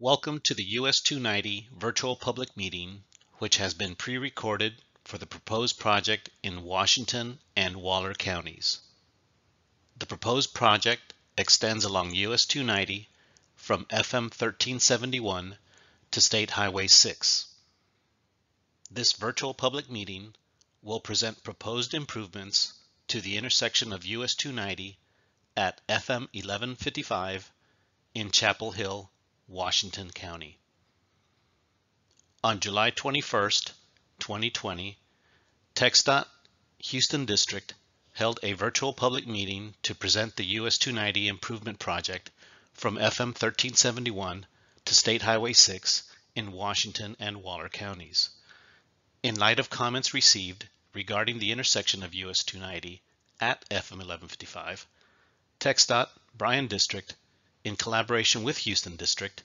Welcome to the US 290 virtual public meeting, which has been pre-recorded for the proposed project in Washington and Waller counties. The proposed project extends along US 290 from FM 1371 to State Highway 6. This virtual public meeting will present proposed improvements to the intersection of US 290 at FM 1155 in Chappell Hill, Washington County. On July 21, 2020, TxDOT Houston District held a virtual public meeting to present the US 290 improvement project from FM 1371 to State Highway 6 in Washington and Waller counties. In light of comments received regarding the intersection of US 290 at FM 1155, TxDOT Bryan District in collaboration with Houston District,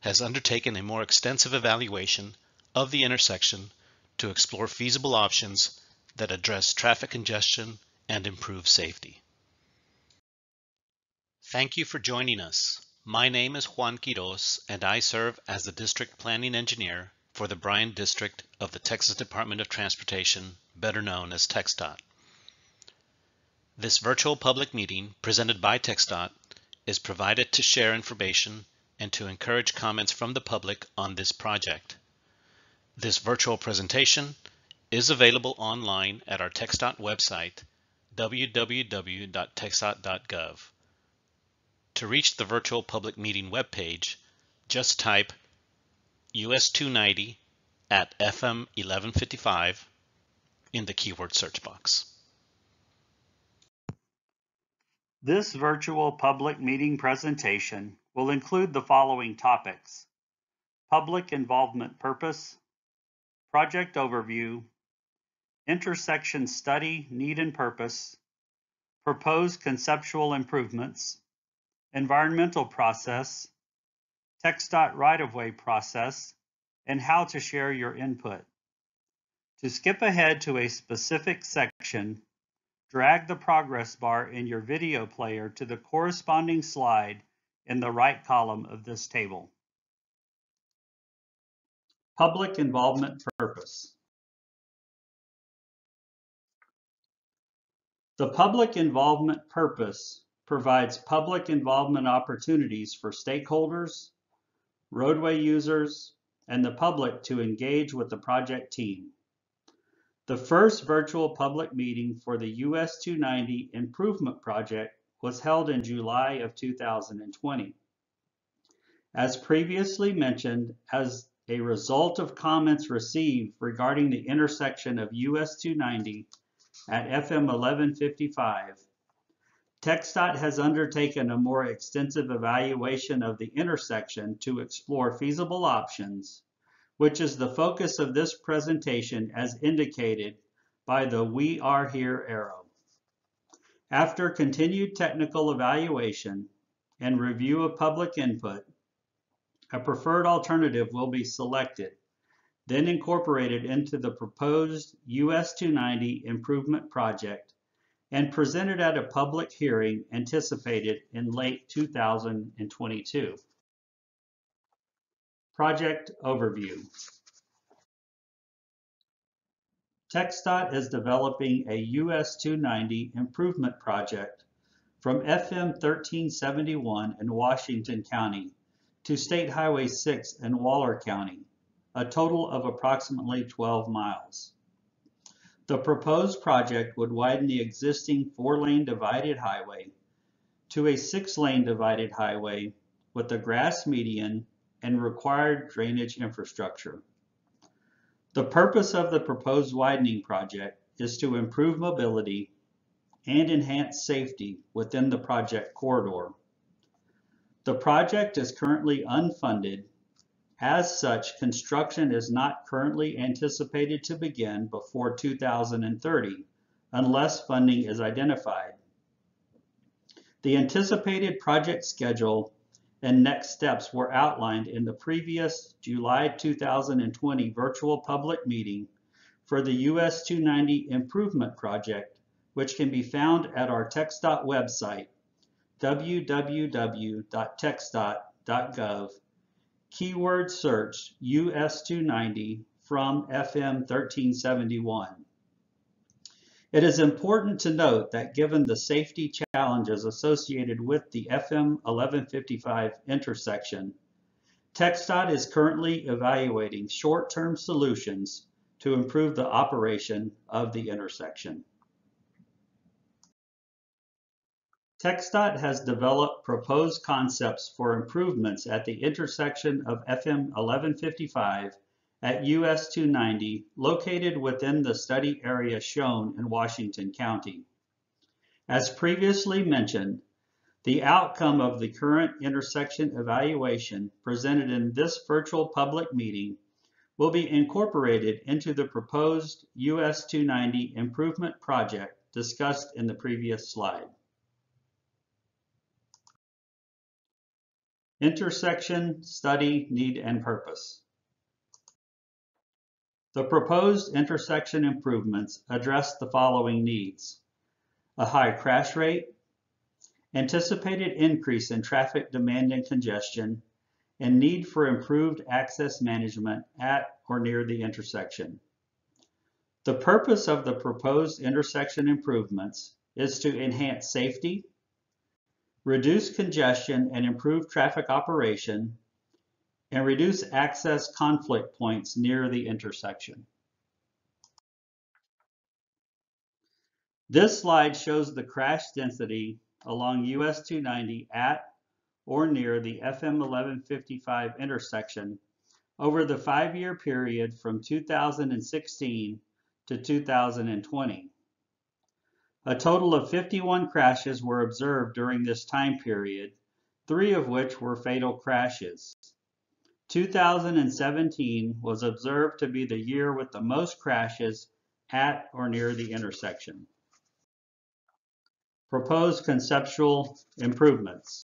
has undertaken a more extensive evaluation of the intersection to explore feasible options that address traffic congestion and improve safety. Thank you for joining us. My name is Juan Quiroz, and I serve as the District Planning Engineer for the Bryan District of the Texas Department of Transportation, better known as TxDOT. This virtual public meeting presented by TxDOT is provided to share information and to encourage comments from the public on this project. This virtual presentation is available online at our TxDOT website, www.txdot.gov. To reach the virtual public meeting webpage, just type US 290 at FM 1155 in the keyword search box. This virtual public meeting presentation will include the following topics. Public involvement purpose, project overview, intersection study need and purpose, proposed conceptual improvements, environmental process, TxDOT right-of-way process, and how to share your input. To skip ahead to a specific section, drag the progress bar in your video player to the corresponding slide in the right column of this table. Public involvement purpose. The public involvement purpose provides public involvement opportunities for stakeholders, roadway users, and the public to engage with the project team. The first virtual public meeting for the US 290 Improvement Project was held in July of 2020. As previously mentioned, as a result of comments received regarding the intersection of US 290 at FM 1155, TxDOT has undertaken a more extensive evaluation of the intersection to explore feasible options which is the focus of this presentation as indicated by the We Are Here arrow. After continued technical evaluation and review of public input, a preferred alternative will be selected, then incorporated into the proposed US 290 improvement project and presented at a public hearing anticipated in late 2022. Project Overview TxDOT is developing a US 290 improvement project from FM 1371 in Washington County to State Highway 6 in Waller County, a total of approximately 12 miles. The proposed project would widen the existing four-lane divided highway to a six-lane divided highway with a grass median and required drainage infrastructure. The purpose of the proposed widening project is to improve mobility and enhance safety within the project corridor. The project is currently unfunded. As such, construction is not currently anticipated to begin before 2030 unless funding is identified. The anticipated project schedule and next steps were outlined in the previous July 2020 virtual public meeting for the US 290 Improvement Project, which can be found at our TxDOT website, www.txdot.gov, keyword search US 290 from FM 1371. It is important to note that given the safety challenges associated with the FM 1155 intersection, TxDOT is currently evaluating short-term solutions to improve the operation of the intersection. TxDOT has developed proposed concepts for improvements at the intersection of FM 1155 at US 290 located within the study area shown in Washington County. As previously mentioned, the outcome of the current intersection evaluation presented in this virtual public meeting will be incorporated into the proposed US 290 improvement project discussed in the previous slide. Intersection Study Need and Purpose the proposed intersection improvements address the following needs. A high crash rate, anticipated increase in traffic demand and congestion, and need for improved access management at or near the intersection. The purpose of the proposed intersection improvements is to enhance safety, reduce congestion and improve traffic operation, and reduce access conflict points near the intersection. This slide shows the crash density along US 290 at or near the FM 1155 intersection over the five-year period from 2016 to 2020. A total of 51 crashes were observed during this time period, three of which were fatal crashes. 2017 was observed to be the year with the most crashes at or near the intersection. Proposed conceptual improvements.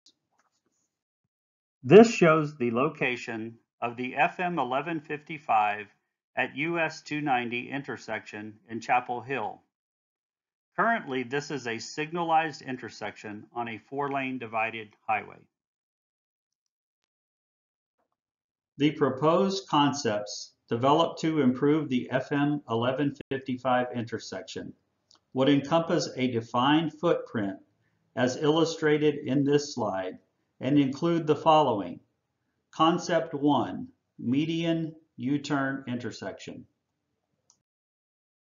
This shows the location of the FM 1155 at US 290 intersection in Chappell Hill. Currently, this is a signalized intersection on a four-lane divided highway. The proposed concepts developed to improve the FM 1155 intersection would encompass a defined footprint as illustrated in this slide and include the following. Concept 1, median U-turn intersection.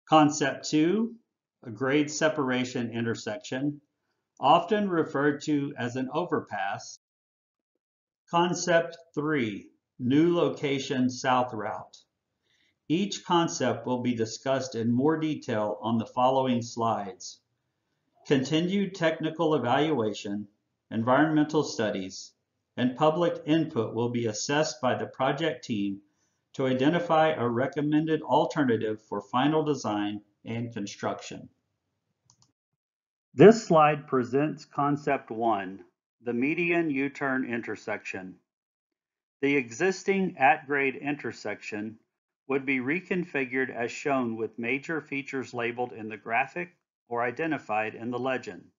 Concept 2, a grade separation intersection, often referred to as an overpass. Concept 3, New Location South Route. Each concept will be discussed in more detail on the following slides. Continued technical evaluation, environmental studies, and public input will be assessed by the project team to identify a recommended alternative for final design and construction. This slide presents Concept 1, the median U-turn intersection. The existing at-grade intersection would be reconfigured as shown with major features labeled in the graphic or identified in the legend.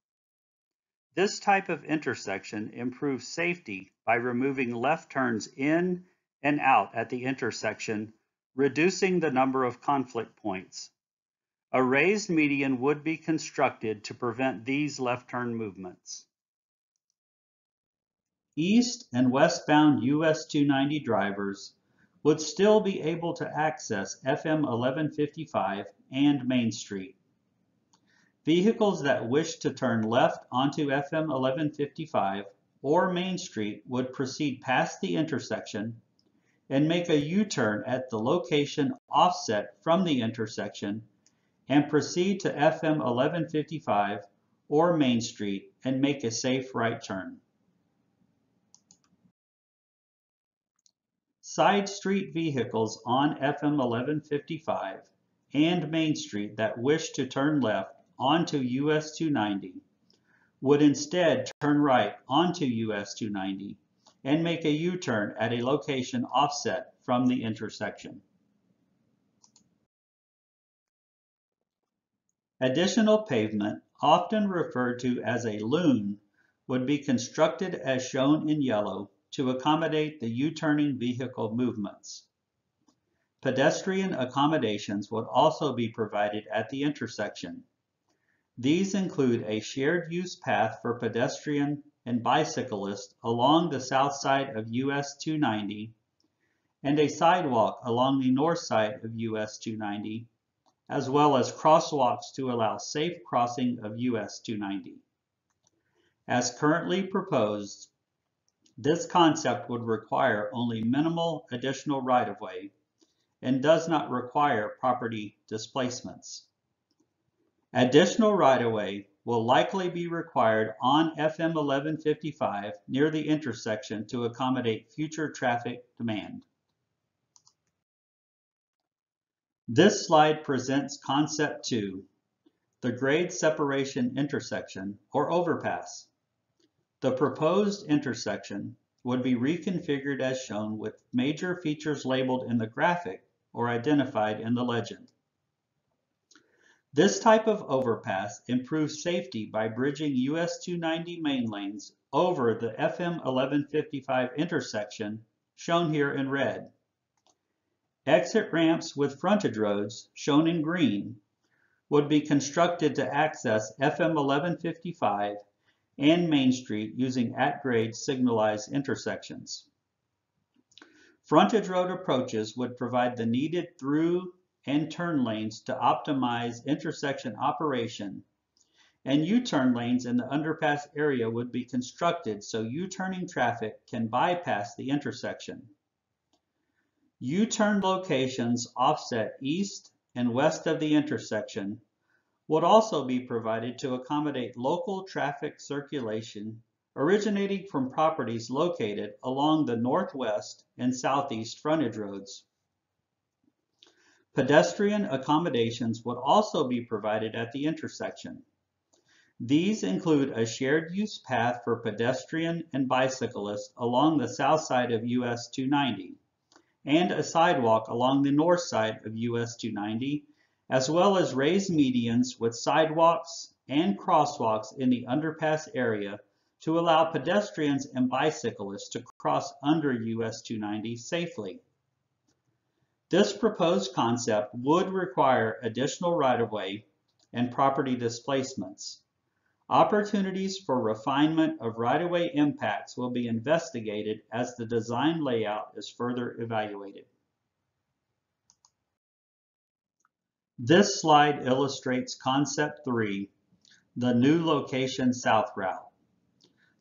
This type of intersection improves safety by removing left turns in and out at the intersection, reducing the number of conflict points. A raised median would be constructed to prevent these left turn movements. East and westbound US 290 drivers would still be able to access FM 1155 and Main Street. Vehicles that wish to turn left onto FM 1155 or Main Street would proceed past the intersection and make a U-turn at the location offset from the intersection and proceed to FM 1155 or Main Street and make a safe right turn. Side street vehicles on FM 1155 and Main Street that wish to turn left onto US 290 would instead turn right onto US 290 and make a U-turn at a location offset from the intersection. Additional pavement, often referred to as a loon, would be constructed as shown in yellow to accommodate the U-turning vehicle movements. Pedestrian accommodations would also be provided at the intersection. These include a shared use path for pedestrian and bicyclists along the south side of US 290 and a sidewalk along the north side of US 290, as well as crosswalks to allow safe crossing of US 290. As currently proposed, this concept would require only minimal additional right-of-way and does not require property displacements. Additional right-of-way will likely be required on FM 1155 near the intersection to accommodate future traffic demand. This slide presents Concept 2, the grade separation intersection or overpass. The proposed intersection would be reconfigured as shown with major features labeled in the graphic or identified in the legend. This type of overpass improves safety by bridging US 290 main lanes over the FM 1155 intersection shown here in red. Exit ramps with frontage roads, shown in green, would be constructed to access FM 1155 and Main Street using at-grade signalized intersections. Frontage road approaches would provide the needed through and turn lanes to optimize intersection operation, and U-turn lanes in the underpass area would be constructed so U-turning traffic can bypass the intersection. U-turn locations offset east and west of the intersection would also be provided to accommodate local traffic circulation originating from properties located along the northwest and southeast frontage roads. Pedestrian accommodations would also be provided at the intersection. These include a shared use path for pedestrian and bicyclists along the south side of US 290 and a sidewalk along the north side of US 290 as well as raised medians with sidewalks and crosswalks in the underpass area to allow pedestrians and bicyclists to cross under US 290 safely. This proposed concept would require additional right-of-way and property displacements. Opportunities for refinement of right-of-way impacts will be investigated as the design layout is further evaluated. This slide illustrates concept three, the new location south route.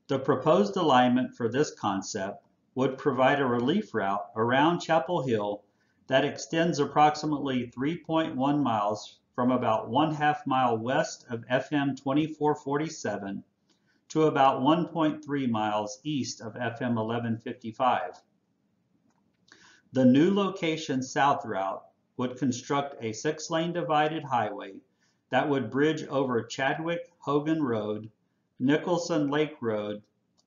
The proposed alignment for this concept would provide a relief route around Chappell Hill that extends approximately 3.1 miles from about one half mile west of FM 2447 to about 1.3 miles east of FM 1155. The new location south route would construct a six-lane divided highway that would bridge over Chadwick Hogan Road, Nicholson Lake Road,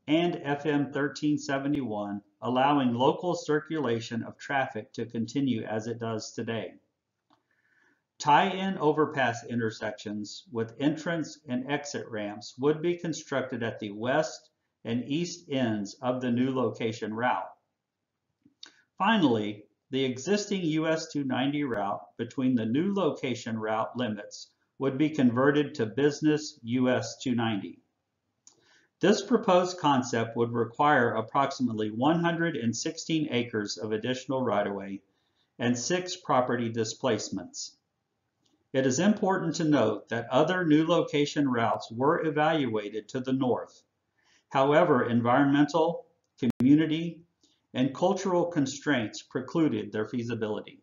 and FM 1371, allowing local circulation of traffic to continue as it does today. Tie-in overpass intersections with entrance and exit ramps would be constructed at the west and east ends of the new location route. Finally, the existing US 290 route between the new location route limits would be converted to business US 290. This proposed concept would require approximately 116 acres of additional right-of-way and six property displacements. It is important to note that other new location routes were evaluated to the north. However, environmental, community, and cultural constraints precluded their feasibility.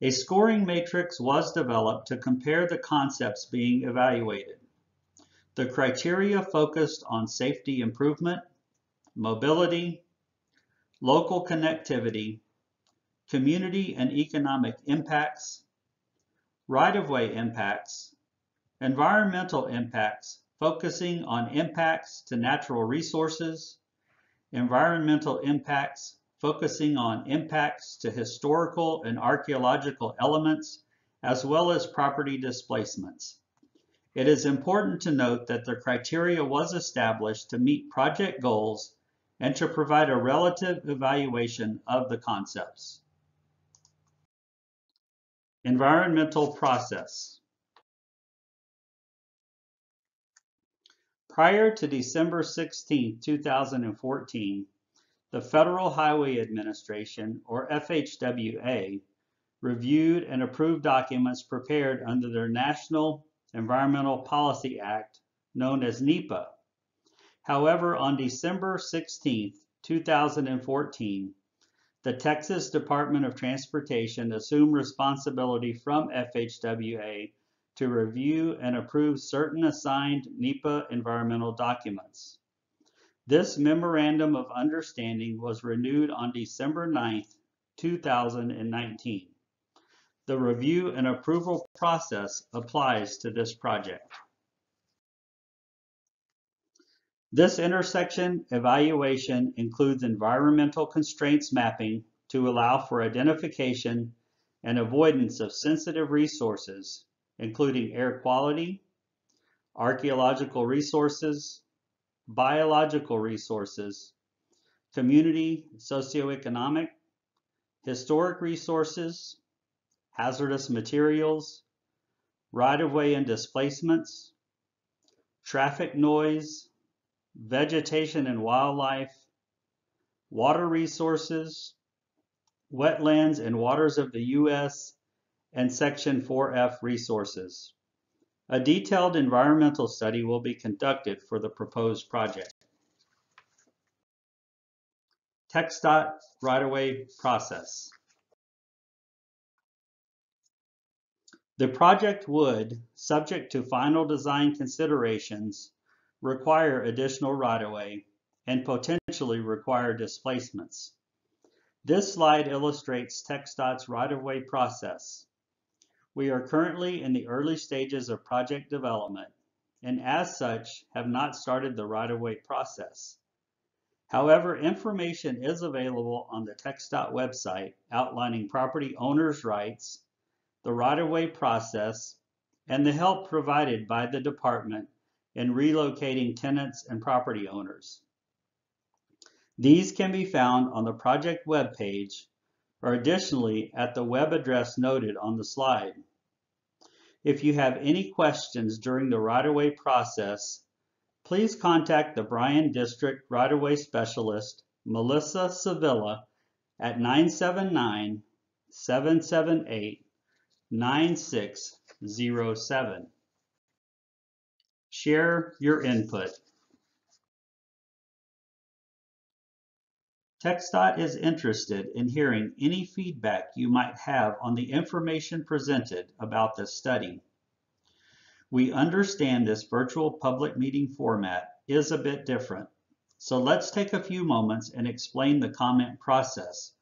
A scoring matrix was developed to compare the concepts being evaluated. The criteria focused on safety improvement, mobility, local connectivity, community and economic impacts, right-of-way impacts, environmental impacts focusing on impacts to natural resources, environmental impacts, focusing on impacts to historical and archaeological elements, as well as property displacements. It is important to note that the criteria was established to meet project goals and to provide a relative evaluation of the concepts. Environmental process. Prior to December 16, 2014, the Federal Highway Administration, or FHWA, reviewed and approved documents prepared under their National Environmental Policy Act, known as NEPA. However, on December 16, 2014, the Texas Department of Transportation assumed responsibility from FHWA to review and approve certain assigned NEPA environmental documents. This Memorandum of Understanding was renewed on December 9, 2019. The review and approval process applies to this project. This intersection evaluation includes environmental constraints mapping to allow for identification and avoidance of sensitive resources, including air quality, archaeological resources, biological resources, community socioeconomic, historic resources, hazardous materials, right-of-way and displacements, traffic noise, vegetation and wildlife, water resources, wetlands and waters of the U.S., and Section 4F resources. A detailed environmental study will be conducted for the proposed project. TxDOT right-of-way process. The project would, subject to final design considerations, require additional right-of-way and potentially require displacements. This slide illustrates TxDOT's right-of-way process. We are currently in the early stages of project development and as such have not started the right-of-way process. However, information is available on the TxDOT website outlining property owners' rights the right-of-way process, and the help provided by the department in relocating tenants and property owners. These can be found on the project webpage or additionally at the web address noted on the slide. If you have any questions during the right-of-way process, please contact the Bryan District Right-of-Way Specialist, Melissa Sevilla, at 979 778 9607. Share your input. TxDOT is interested in hearing any feedback you might have on the information presented about this study. We understand this virtual public meeting format is a bit different, so let's take a few moments and explain the comment process,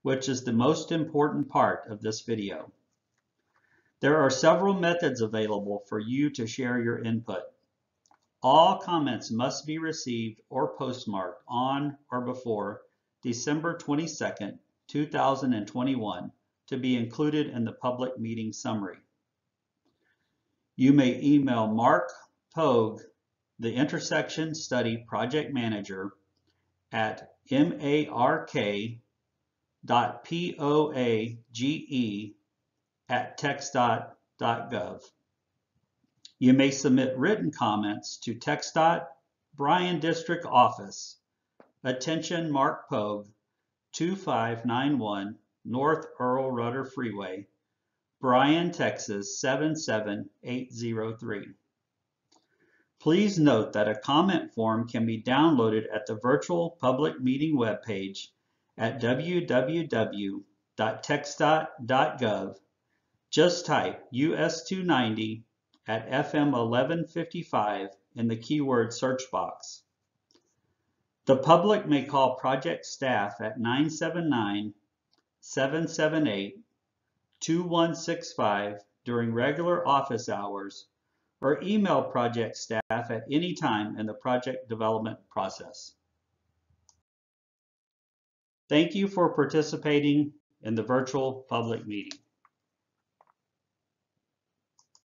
which is the most important part of this video. There are several methods available for you to share your input. All comments must be received or postmarked on or before December 22, 2021 to be included in the public meeting summary. You may email Mark Poage, the Intersection Study Project Manager at mark.poage at txdot.gov. You may submit written comments to TxDOT Bryan District Office. Attention Mark Poage, 2591 North Earl Rudder Freeway, Bryan, Texas 77803. Please note that a comment form can be downloaded at the virtual public meeting webpage at www.txdot.gov just type US 290 at FM 1155 in the keyword search box. The public may call project staff at 979 778 2165 during regular office hours or email project staff at any time in the project development process. Thank you for participating in the virtual public meeting.